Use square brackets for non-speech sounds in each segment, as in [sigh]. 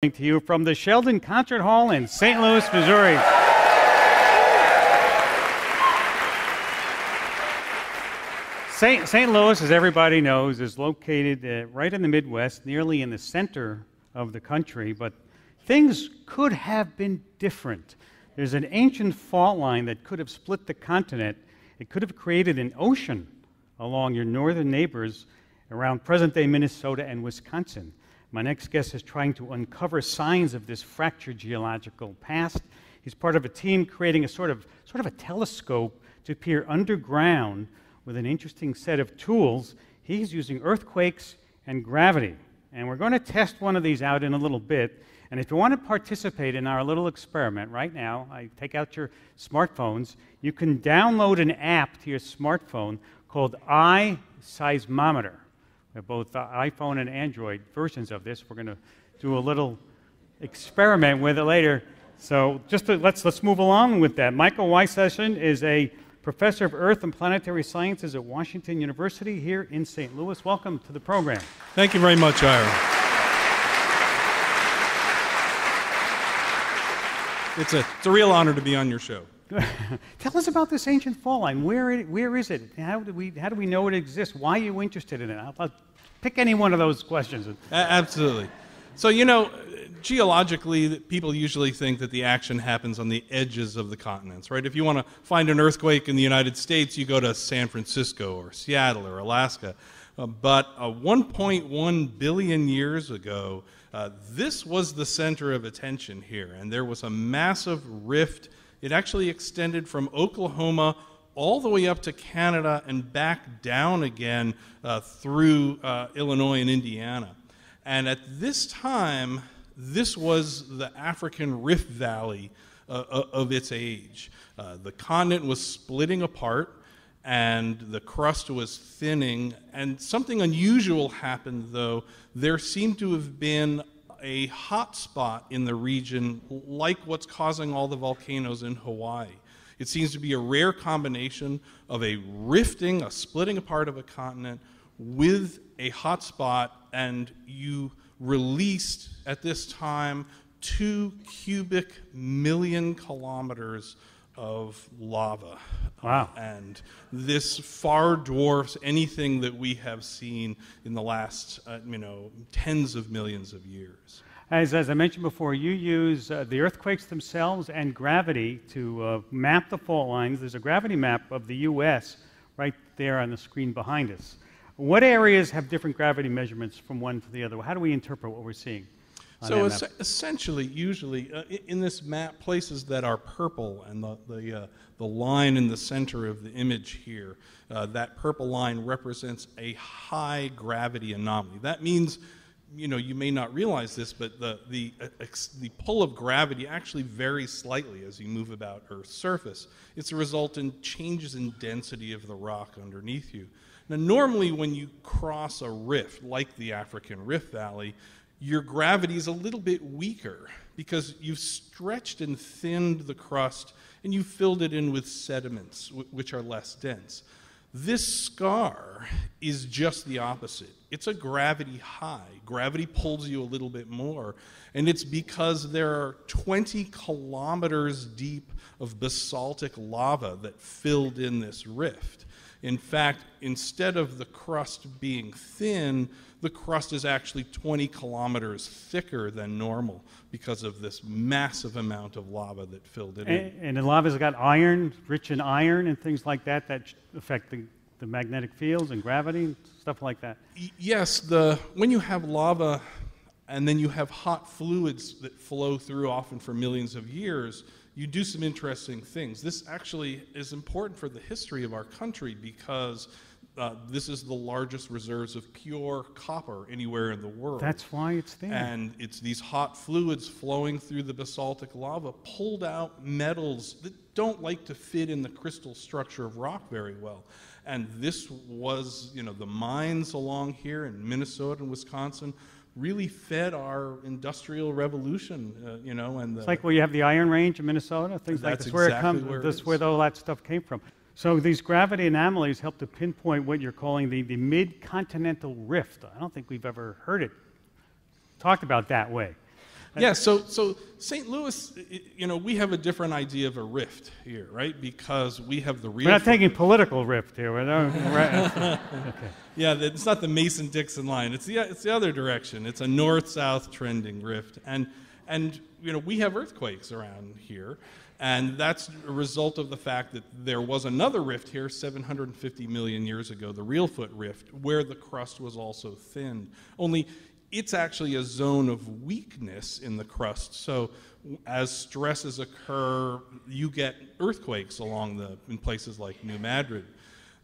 to you from the Sheldon Concert Hall in St. Louis, Missouri. St. St. Louis, as everybody knows, is located uh, right in the Midwest, nearly in the center of the country, but things could have been different. There's an ancient fault line that could have split the continent. It could have created an ocean along your northern neighbors around present day Minnesota and Wisconsin. My next guest is trying to uncover signs of this fractured geological past. He's part of a team creating a sort of, sort of a telescope to peer underground with an interesting set of tools. He's using earthquakes and gravity. And we're going to test one of these out in a little bit. And if you want to participate in our little experiment right now, I take out your smartphones. You can download an app to your smartphone called iSeismometer both uh, iPhone and Android versions of this. We're going to do a little experiment with it later. So just to, let's, let's move along with that. Michael Wysession is a professor of Earth and Planetary Sciences at Washington University here in St. Louis. Welcome to the program. Thank you very much, Ira. It's a, it's a real honor to be on your show. [laughs] Tell us about this ancient fault line. Where, it, where is it? How do, we, how do we know it exists? Why are you interested in it? I'll, I'll pick any one of those questions. absolutely. So, you know, geologically, people usually think that the action happens on the edges of the continents, right? If you want to find an earthquake in the United States, you go to San Francisco or Seattle or Alaska. Uh, but uh, 1.1 billion years ago, uh, this was the center of attention here, and there was a massive rift it actually extended from Oklahoma all the way up to Canada and back down again uh, through uh, Illinois and Indiana. And at this time, this was the African Rift Valley uh, uh of its age. Uh, the continent was splitting apart and the crust was thinning. And something unusual happened, though. There seemed to have been a hot spot in the region like what's causing all the volcanoes in Hawaii. It seems to be a rare combination of a rifting, a splitting apart of a continent with a hot spot, and you released at this time two cubic million kilometers of lava. Wow. and this far dwarfs anything that we have seen in the last, uh, you know, tens of millions of years. As, as I mentioned before, you use uh, the earthquakes themselves and gravity to uh, map the fault lines. There's a gravity map of the U.S. right there on the screen behind us. What areas have different gravity measurements from one to the other? How do we interpret what we're seeing? So es- essentially, usually uh, in this map, places that are purple and the, the, uh, the line in the center of the image here, uh, that purple line represents a high gravity anomaly. That means, you know, you may not realize this, but the, the, uh, ex- the pull of gravity actually varies slightly as you move about Earth's surface. It's a result in changes in density of the rock underneath you. Now, normally when you cross a rift, like the African Rift Valley, your gravity is a little bit weaker because you've stretched and thinned the crust and you filled it in with sediments, which are less dense. This scar is just the opposite. It's a gravity high. Gravity pulls you a little bit more. And it's because there are 20 kilometers deep of basaltic lava that filled in this rift. In fact, instead of the crust being thin, the crust is actually 20 kilometers thicker than normal because of this massive amount of lava that filled it and, in. And the lava's got iron, rich in iron and things like that that affect the, the magnetic fields and gravity and stuff like that. Yes, the, when you have lava and then you have hot fluids that flow through often for millions of years, you do some interesting things. This actually is important for the history of our country because uh, this is the largest reserves of pure copper anywhere in the world. That's why it's there. And it's these hot fluids flowing through the basaltic lava pulled out metals that don't like to fit in the crystal structure of rock very well. And this was, you know, the mines along here in Minnesota and Wisconsin really fed our industrial revolution, uh, you know, and the, it's like where you have the Iron Range in Minnesota, things like this, exactly where it comes, where this where all that stuff came from. So these gravity anomalies help to pinpoint what you're calling the, the mid-continental rift. I don't think we've ever heard it talked about that way. Yeah, so, so St. Louis, you know, we have a different idea of a rift here, right? Because we have the real. We're not taking political rift here. We're not, right, [laughs] okay. Yeah, it's not the Mason Dixon line. It's the it's the other direction. It's a north-south trending rift, and and you know we have earthquakes around here, and that's a result of the fact that there was another rift here 750 million years ago, the Reelfoot Rift, where the crust was also thinned. Only it's actually a zone of weakness in the crust. So as stresses occur, you get earthquakes along the in places like New Madrid.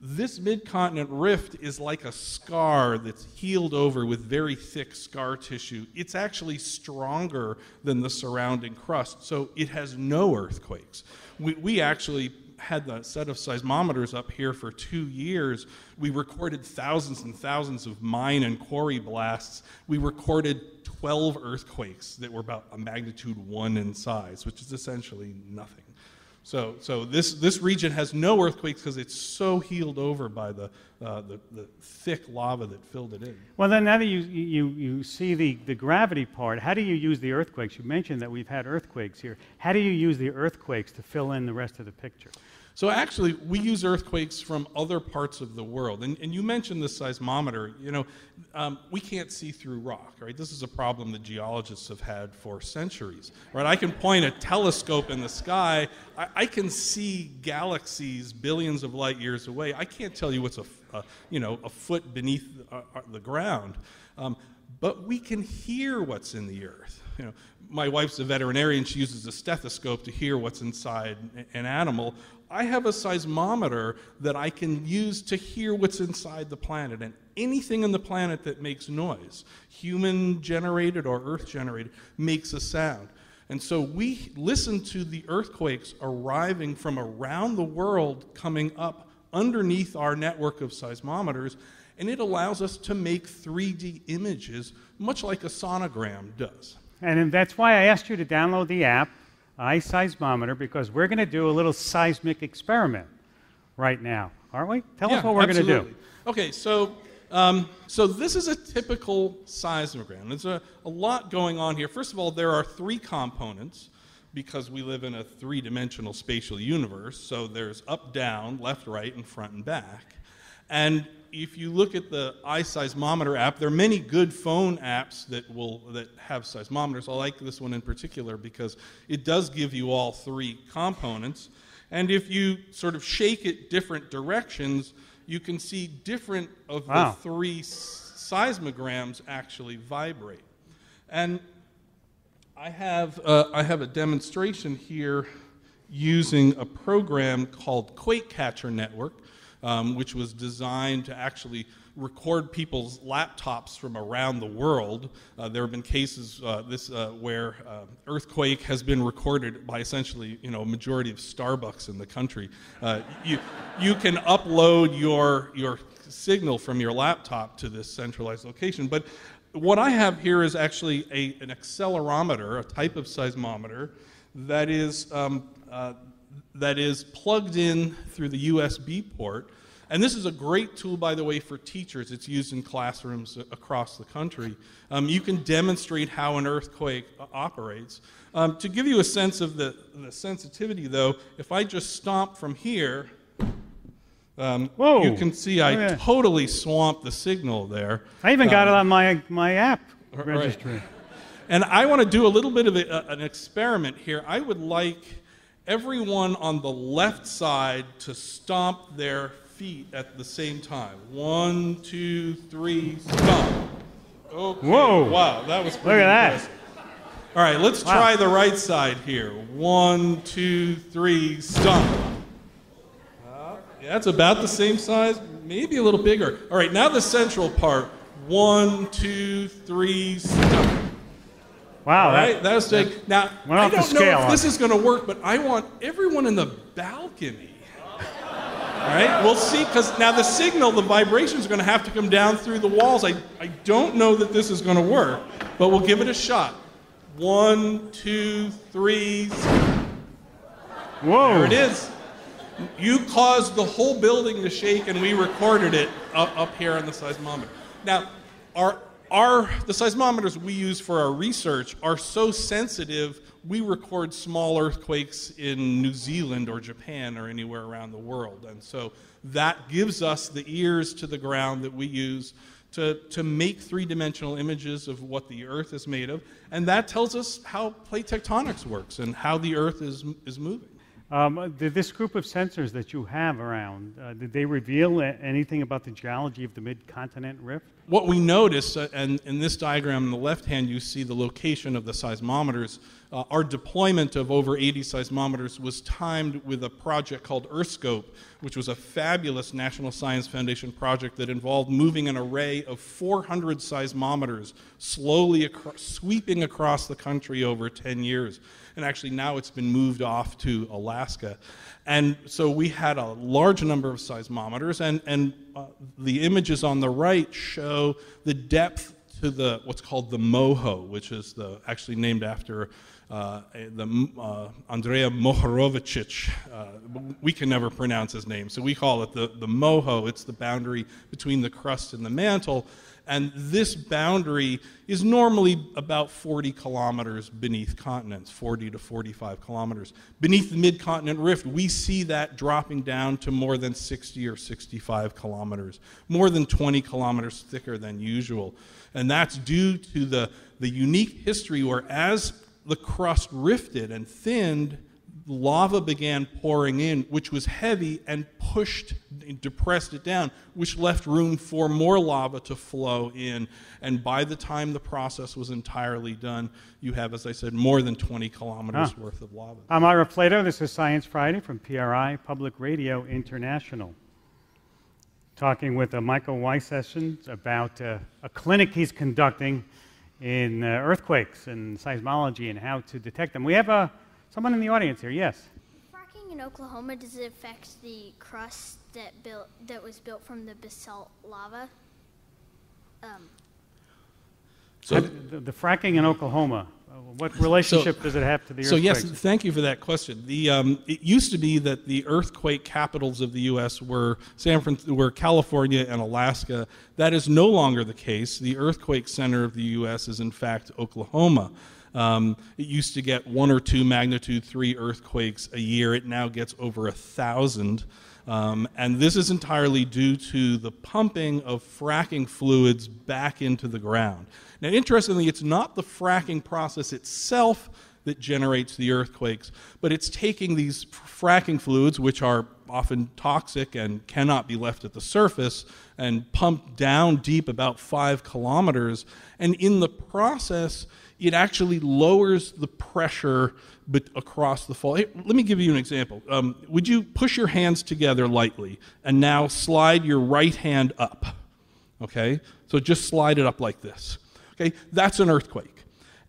This mid-continent rift is like a scar that's healed over with very thick scar tissue. It's actually stronger than the surrounding crust, so it has no earthquakes. We, we actually had the set of seismometers up here for two years. We recorded thousands and thousands of mine and quarry blasts. We recorded 12 earthquakes that were about a magnitude one in size, which is essentially nothing. So, so this, this region has no earthquakes because it's so healed over by the, uh, the, the thick lava that filled it in. Well, then now that you, you, you see the, the gravity part, how do you use the earthquakes? You mentioned that we've had earthquakes here. How do you use the earthquakes to fill in the rest of the picture? So actually, we use earthquakes from other parts of the world. And, and you mentioned the seismometer. You know, um, we can't see through rock, right? This is a problem that geologists have had for centuries, right? I can point a telescope in the sky. I, I can see galaxies billions of light years away. I can't tell you what's a, a, you know, a foot beneath uh, uh, the ground. Um, but we can hear what's in the earth. You know, my wife's a veterinarian. She uses a stethoscope to hear what's inside an animal. I have a seismometer that I can use to hear what's inside the planet. And anything in the planet that makes noise, human generated or earth generated, makes a sound. And so we listen to the earthquakes arriving from around the world coming up underneath our network of seismometers, and it allows us to make 3D images, much like a sonogram does. And that's why I asked you to download the app, iSeismometer, because we're going to do a little seismic experiment right now, aren't we? Tell us what we're going to do. absolutely. Okay, so um, so this is a typical seismogram. There's a, a lot going on here. First of all, there are three components because we live in a three-dimensional spatial universe. So there's up, down, left, right, and front and back. And if you look at the iSeismometer app, there are many good phone apps that will that have seismometers. I like this one in particular because it does give you all three components. And if you sort of shake it different directions, you can see different of Wow. the three seismograms actually vibrate. And I have, uh, I have a demonstration here using a program called Quake Catcher Network, um, which was designed to actually record people's laptops from around the world. Uh, there have been cases uh, this, uh, where uh, earthquake has been recorded by essentially you know, a majority of Starbucks in the country. Uh, you, you can upload your, your signal from your laptop to this centralized location. But what I have here is actually a, an accelerometer, a type of seismometer that is, um, uh, that is plugged in through the USB port. And this is a great tool, by the way, for teachers. It's used in classrooms across the country. Um, you can demonstrate how an earthquake uh, operates. Um, to give you a sense of the, the sensitivity, though, if I just stomp from here, um, Whoa. you can see I Oh, yeah. totally swamped the signal there. I even got Um, it on my, my app right. And I want to do a little bit of a- an experiment here. I would like everyone on the left side to stomp their feet at the same time. One, two, three, stomp. Okay. Whoa. Wow, that was pretty Look at that. All right, let's Wow. try the right side here. One, two, three, stomp. Uh, yeah, it's about the same size, maybe a little bigger. All right, now the central part. One, two, three, stomp. Wow. That- that's big. Now, I don't know if this it. is going to work, but I want everyone in the balcony. All right, we'll see. Because now the signal, the vibrations are going to have to come down through the walls. I, I don't know that this is going to work, but we'll give it a shot. One, two, three. Whoa. There it is. You caused the whole building to shake, and we recorded it up, up here on the seismometer. Now, our our, the seismometers we use for our research are so sensitive, we record small earthquakes in New Zealand or Japan or anywhere around the world. And so that gives us the ears to the ground that we use to, to make three dimensional images of what the Earth is made of. And that tells us how plate tectonics works and how the Earth is, is moving. Um, did this group of sensors that you have around, uh, did they reveal anything about the geology of the mid-continent rift? What we notice, uh, and in this diagram on the left hand, you see the location of the seismometers. Uh, our deployment of over 80 seismometers was timed with a project called EarthScope, which was a fabulous National Science Foundation project that involved moving an array of 400 seismometers slowly acro- sweeping across the country over 10 years. And actually, now it's been moved off to Alaska. And so we had a large number of seismometers, and, and uh, the images on the right show the depth to the what's called the Moho, which is the actually named after uh, the uh, Andrija Mohorovičić. Uh, we can never pronounce his name, so we call it the, the Moho. It's the boundary between the crust and the mantle. And this boundary is normally about 40 kilometers beneath continents, 40 to 45 kilometers. Beneath the mid-continent rift, we see that dropping down to more than 60 or 65 kilometers, more than 20 kilometers thicker than usual. And that's due to the, the unique history where as the crust rifted and thinned, lava began pouring in, which was heavy and pushed, depressed it down, which left room for more lava to flow in. And by the time the process was entirely done, you have, as I said, more than 20 kilometers Ah. worth of lava. I'm Ira Flatow. This is Science Friday from PRI Public Radio International. Talking with uh, Michael Wysession about uh, a clinic he's conducting in uh, earthquakes and seismology and how to detect them. We have uh, someone in the audience here. Yes. Fracking in Oklahoma does it affect the crust that built that was built from the basalt lava? Um, So, the, the fracking in Oklahoma. Uh, what relationship does it have to the earthquake? so yes, thank you for that question. The, um, it used to be that the earthquake capitals of the U.S. were San Fran- were California and Alaska. That is no longer the case. The earthquake center of the U.S. is in fact Oklahoma. Um, it used to get one or two magnitude three earthquakes a year. It now gets over a thousand. Um, and this is entirely due to the pumping of fracking fluids back into the ground. Now, interestingly, it's not the fracking process itself that generates the earthquakes, but it's taking these fracking fluids, which are often toxic and cannot be left at the surface, and pumped down deep about five kilometers. And in the process, it actually lowers the pressure but across the fall. Hey, let me give you an example. Um, would you push your hands together lightly and now slide your right hand up? Okay? So just slide it up like this. Okay? That's an earthquake.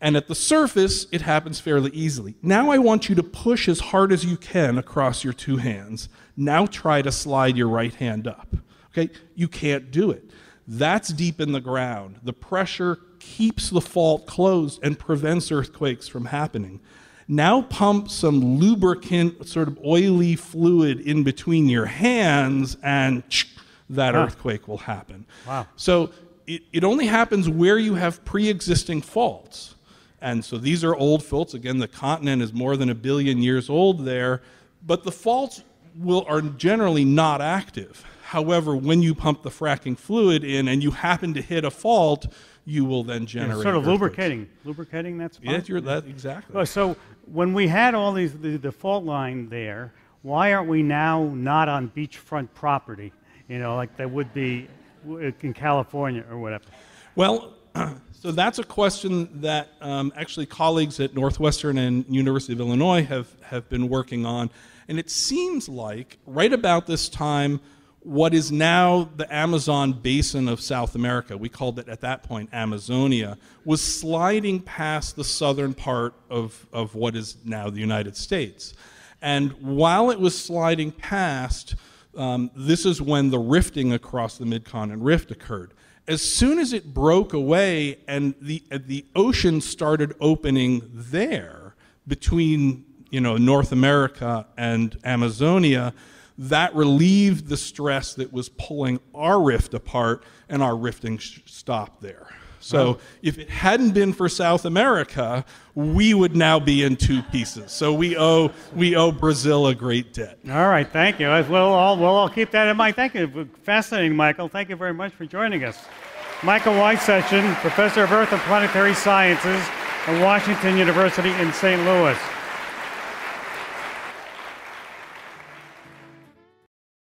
And at the surface, it happens fairly easily. Now I want you to push as hard as you can across your two hands. Now try to slide your right hand up. Okay? You can't do it. That's deep in the ground. The pressure keeps the fault closed and prevents earthquakes from happening. Now pump some lubricant, sort of oily fluid in between your hands, and that Huh. earthquake will happen. Wow. So it, it only happens where you have pre existing faults. And so these are old faults. Again, the continent is more than a billion years old there, but the faults will, are generally not active. However, when you pump the fracking fluid in and you happen to hit a fault, you will then generate. sort of lubricating. Lubricating, that's fine. Yeah, that exactly. So when we had all these the, the fault line there, why aren't we now not on beachfront property? You know, like that would be in California or whatever. Well, [clears throat] so that's a question that um, actually colleagues at Northwestern and University of Illinois have, have been working on. And it seems like right about this time, what is now the Amazon basin of South America, we called it at that point Amazonia, was sliding past the southern part of, of what is now the United States. And while it was sliding past, um, this is when the rifting across the midcontinent rift occurred. As soon as it broke away and the, uh, the ocean started opening there between you know, North America and Amazonia, that relieved the stress that was pulling our rift apart, and our rifting stopped there. So if it hadn't been for South America, we would now be in two pieces. So we owe we owe Brazil a great debt. All right, thank you. We'll all, we'll all keep that in mind. Thank you. Fascinating, Michael. Thank you very much for joining us. Michael Wysession, Professor of Earth and Planetary Sciences at Washington University in St. Louis.